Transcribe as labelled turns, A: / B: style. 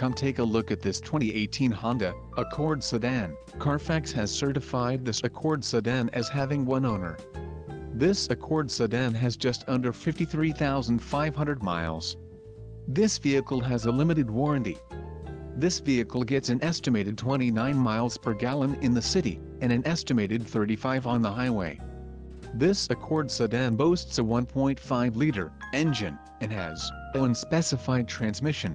A: Come take a look at this 2018 Honda Accord sedan. Carfax has certified this Accord sedan as having one owner. This Accord sedan has just under 53,500 miles. This vehicle has a limited warranty. This vehicle gets an estimated 29 miles per gallon in the city, and an estimated 35 on the highway. This Accord sedan boasts a 1.5-liter engine, and has unspecified transmission.